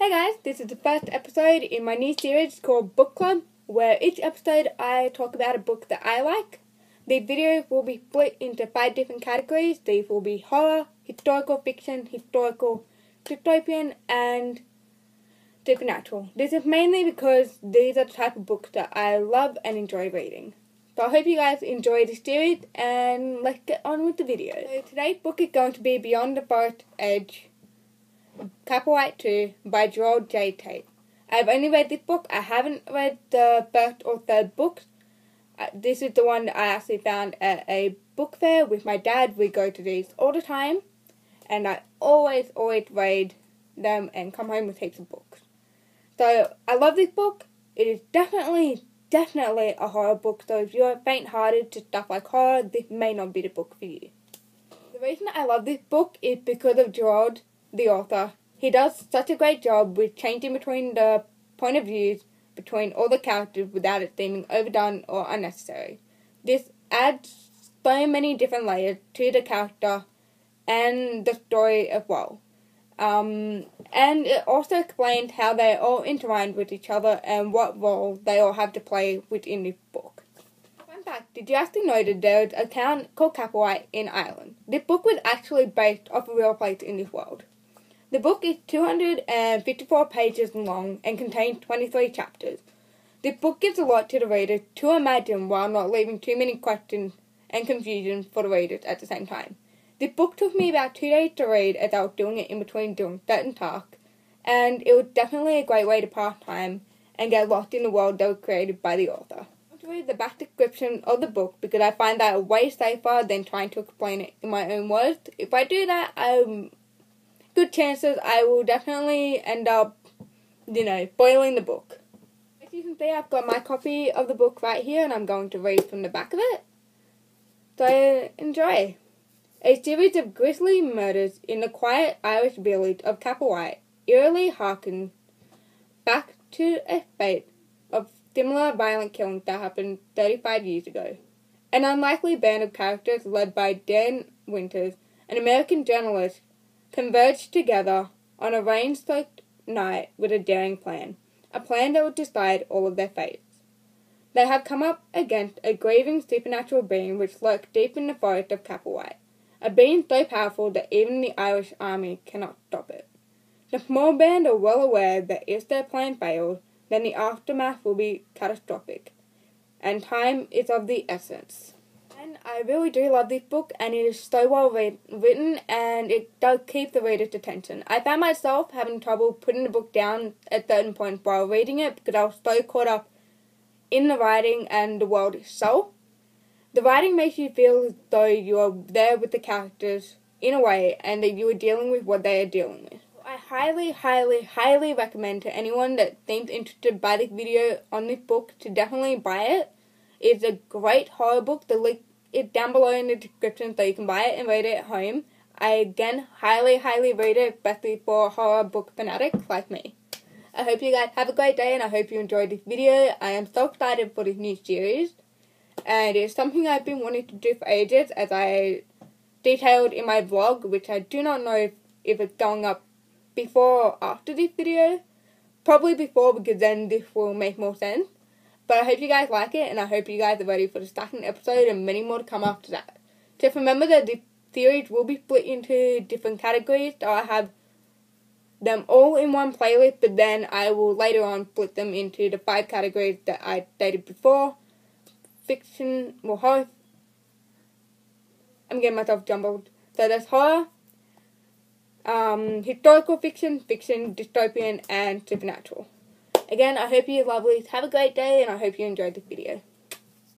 Hey guys, this is the first episode in my new series called Book Club, where each episode I talk about a book that I like. The videos will be split into five different categories. These will be horror, historical fiction, historical, dystopian, and supernatural. This is mainly because these are the type of books that I love and enjoy reading. So I hope you guys enjoy this series and let's get on with the video. So today's book is going to be Beyond the Forest Edge White 2 by Gerald J. Tate. I've only read this book. I haven't read the first or third books. Uh, this is the one that I actually found at a book fair with my dad. We go to these all the time. And I always, always read them and come home with heaps of books. So I love this book. It is definitely, definitely a horror book. So if you're faint hearted to stuff like horror, this may not be the book for you. The reason I love this book is because of Gerald the author. He does such a great job with changing between the point of views between all the characters without it seeming overdone or unnecessary. This adds so many different layers to the character and the story as well. Um, and it also explains how they all intertwined with each other and what role they all have to play within the book. Fun fact, did you actually know that there's a town called Cappawhite in Ireland? This book was actually based off a real place in this world. The book is 254 pages long and contains 23 chapters. The book gives a lot to the reader to imagine while not leaving too many questions and confusion for the readers at the same time. The book took me about two days to read as I was doing it in between doing certain tasks, and it was definitely a great way to pass time and get lost in the world that was created by the author. I want to read the back description of the book because I find that way safer than trying to explain it in my own words. If I do that, I'm good chances I will definitely end up, you know, boiling the book. As you can see, I've got my copy of the book right here, and I'm going to read from the back of it. So, enjoy. A series of grisly murders in the quiet Irish village of Cappawhite eerily harken back to a fate of similar violent killings that happened 35 years ago. An unlikely band of characters led by Dan Winters, an American journalist converged together on a rain soaked night with a daring plan, a plan that would decide all of their fates. They have come up against a grieving supernatural being which lurks deep in the forest of Cappawhite, a being so powerful that even the Irish army cannot stop it. The small band are well aware that if their plan fails, then the aftermath will be catastrophic, and time is of the essence. I really do love this book, and it is so well read, written, and it does keep the reader's attention. I found myself having trouble putting the book down at certain points while reading it because I was so caught up in the writing and the world itself. The writing makes you feel as though you are there with the characters in a way, and that you are dealing with what they are dealing with. I highly, highly, highly recommend to anyone that seems interested by this video on this book to definitely buy it. It's a great horror book. The link it down below in the description so you can buy it and read it at home. I again highly, highly rate it, especially for horror book fanatics like me. I hope you guys have a great day and I hope you enjoyed this video. I am so excited for this new series. And it's something I've been wanting to do for ages as I detailed in my vlog, which I do not know if, if it's going up before or after this video. Probably before because then this will make more sense. But I hope you guys like it, and I hope you guys are ready for the second episode and many more to come after that. Just remember that the series will be split into different categories, so I have them all in one playlist, but then I will later on split them into the five categories that I stated before. Fiction, well, horror. I'm getting myself jumbled. So there's horror, um, historical fiction, fiction, dystopian, and supernatural. Again, I hope you're lovely. Have a great day, and I hope you enjoyed the video.